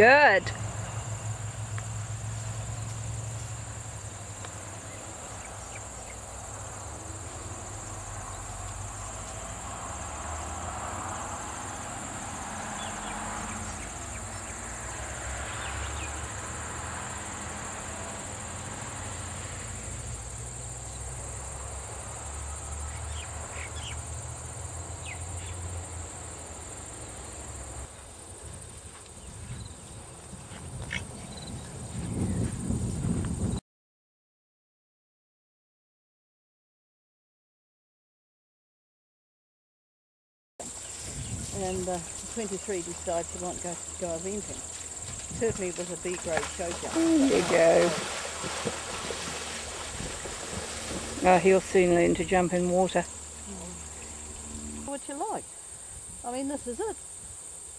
Good. And uh, 23 decides he won't go, go eventing. Certainly with a B grade show jump. There you go. Oh, he'll soon learn to jump in water. What you like. I mean, this is it.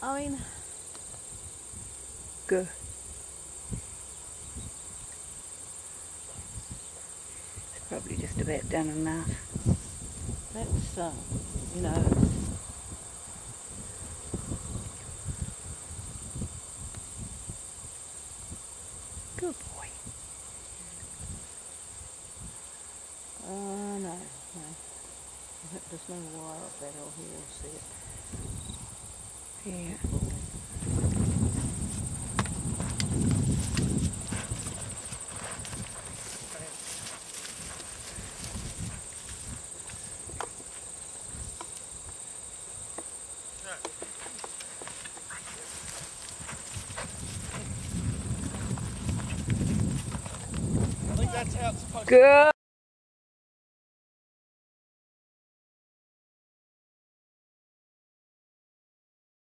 I mean, Good. It's probably just about done enough. that's, uh, you know, Good boy. oh uh, no, no. There's no wire up that hill here, you'll see it. Yeah. I that's how it's supposed Good.